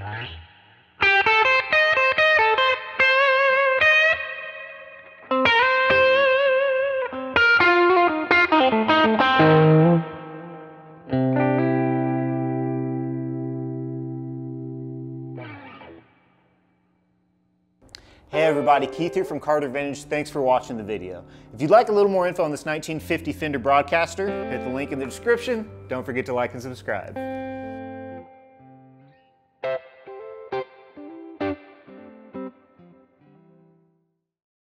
Hey everybody, Keith here from Carter Vintage. Thanks for watching the video. If you'd like a little more info on this 1950 Fender Broadcaster, hit the link in the description. Don't forget to like and subscribe.